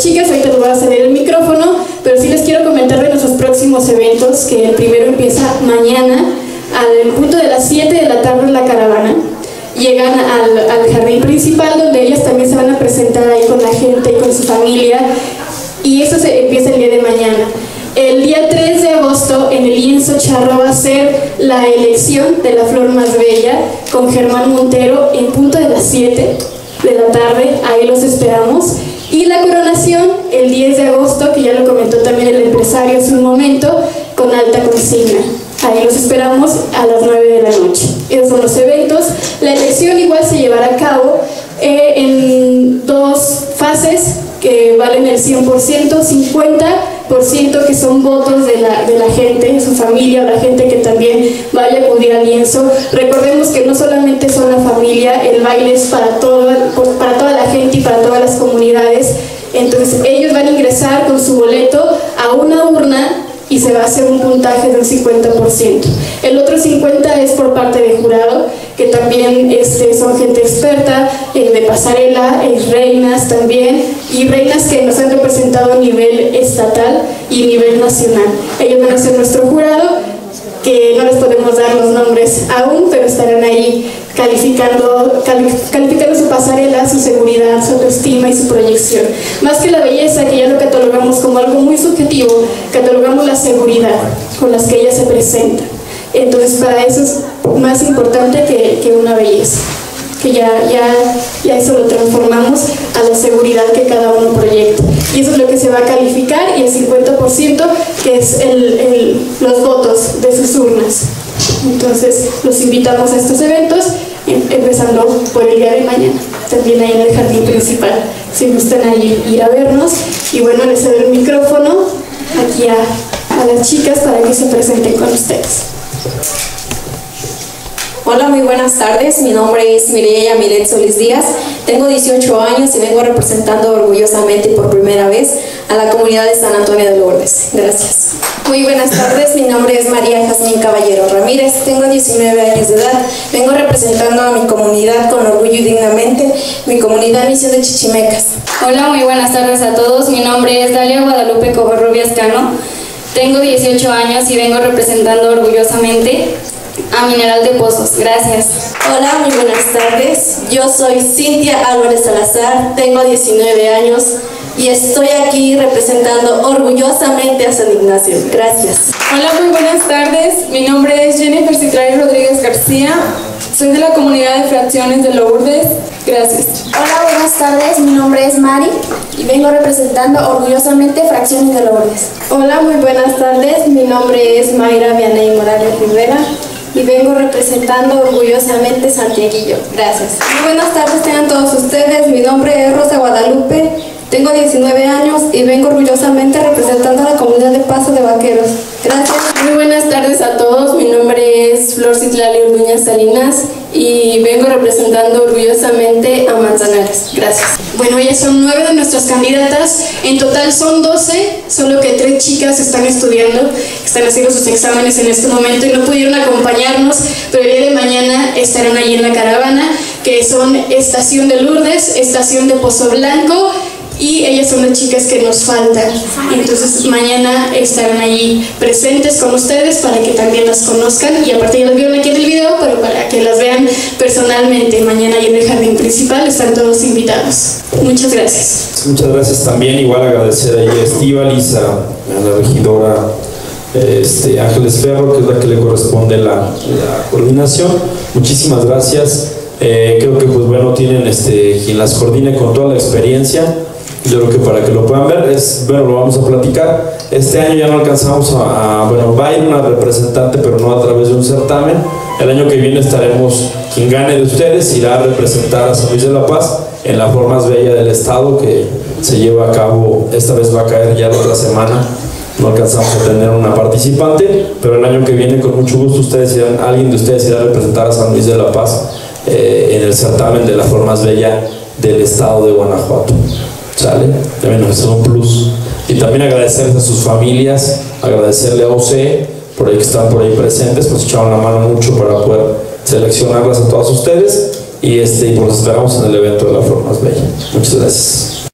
chicas, ahorita les voy a ceder el micrófono, pero sí les quiero comentar de nuestros próximos eventos, que el primero empieza mañana, al punto de las 7 de la tarde en la caravana. Llegan al, al jardín principal, donde ellas también se van a presentar ahí con la gente y con su familia, y eso se empieza el día de mañana. El día 3 de agosto en el lienzo charro va a ser la elección de la flor más bella con Germán Montero en punto de las 7 de la tarde, ahí los esperamos. Y la coronación el 10 de agosto, que ya lo comentó también el empresario hace un momento, con alta consigna. Ahí los esperamos a las 9 de la noche. Esos son los eventos. La elección igual se llevará a cabo eh, en dos fases que valen el 100%, 50% que son votos de la, de la gente, su familia, la gente que también vaya a acudir al lienzo. Recordemos que no solamente son la familia, el baile es para, todo, para toda la gente y para comunidades. Entonces ellos van a ingresar con su boleto a una urna y se va a hacer un puntaje del 50%. El otro 50% es por parte del jurado, que también este, son gente experta eh, de pasarela, eh, reinas también, y reinas que nos han representado a nivel estatal y nivel nacional. Ellos van a ser nuestro jurado, que no les podemos dar los nombres aún, pero estarán ahí calificando, pasarela, su seguridad, su autoestima y su proyección. Más que la belleza, que ya lo catalogamos como algo muy subjetivo, catalogamos la seguridad con las que ella se presenta. Entonces, para eso es más importante que, que una belleza que ya, ya, ya eso lo transformamos a la seguridad que cada uno proyecta. Y eso es lo que se va a calificar y el 50% que es el, el, los votos de sus urnas. Entonces, los invitamos a estos eventos, empezando por el día de mañana, también ahí en el jardín principal, si gustan ahí ir a vernos. Y bueno, les doy el micrófono aquí a, a las chicas para que se presenten con ustedes. Hola, muy buenas tardes. Mi nombre es Mireya Miret Solís Díaz. Tengo 18 años y vengo representando orgullosamente por primera vez a la comunidad de San Antonio de Lourdes. Gracias. Muy buenas tardes. Mi nombre es María Jazmín Caballero Ramírez. Tengo 19 años de edad. Vengo representando a mi comunidad con orgullo y dignamente, mi comunidad Misión de Chichimecas. Hola, muy buenas tardes a todos. Mi nombre es Dalia Guadalupe Covarrubias Cano. Tengo 18 años y vengo representando orgullosamente a Mineral de Pozos. Gracias. Hola, muy buenas tardes. Yo soy Cintia Álvarez Salazar, tengo 19 años y estoy aquí representando orgullosamente a San Ignacio. Gracias. Hola, muy buenas tardes. Mi nombre es Jennifer Citray Rodríguez García. Soy de la comunidad de fracciones de Lourdes. Gracias. Hola, buenas tardes. Mi nombre es Mari y vengo representando orgullosamente fracciones de Lourdes. Hola, muy buenas tardes. Mi nombre es Mayra Vianey Morales Rivera y vengo representando orgullosamente Santiaguillo. Gracias. Muy buenas tardes tengan todos ustedes. Mi nombre es Rosa Guadalupe. Tengo 19 años y vengo orgullosamente representando a la comunidad de Paso de Vaqueros. Gracias. Muy buenas tardes a todos. Mi nombre es Flor Citlali Orduña Salinas y vengo representando orgullosamente a Manzanares. Gracias. Bueno, ya son nueve de nuestras candidatas. En total son 12, solo que tres chicas están estudiando, están haciendo sus exámenes en este momento y no pudieron acompañarnos, pero el día de mañana estarán allí en la caravana, que son Estación de Lourdes, Estación de Pozo Blanco, y ellas son las chicas que nos faltan. Entonces mañana estarán allí presentes con ustedes para que también las conozcan y aparte ya las vieron aquí en el video, pero para que las vean personalmente mañana ahí en el jardín principal están todos invitados. Muchas gracias. Muchas gracias también, igual agradecer ahí a Estíbalis, a, a la regidora este, Ángeles Ferro, que es la que le corresponde la, la coordinación. Muchísimas gracias. Eh, creo que pues bueno tienen este quien las coordine con toda la experiencia yo creo que para que lo puedan ver, es, bueno, lo vamos a platicar. Este año ya no alcanzamos a, bueno, va a ir una representante, pero no a través de un certamen. El año que viene estaremos, quien gane de ustedes irá a representar a San Luis de la Paz en la forma más bella del estado que se lleva a cabo, esta vez va a caer ya la otra semana, no alcanzamos a tener una participante, pero el año que viene con mucho gusto ustedes irán, alguien de ustedes irá a representar a San Luis de la Paz eh, en el certamen de la forma más bella del estado de Guanajuato. ¿Sale? También nos un plus. Y también agradecerles a sus familias, agradecerle a OCE, por ahí que están por ahí presentes, nos echaron la mano mucho para poder seleccionarlas a todas ustedes y este y pues esperamos en el evento de la forma más bella. Muchas gracias.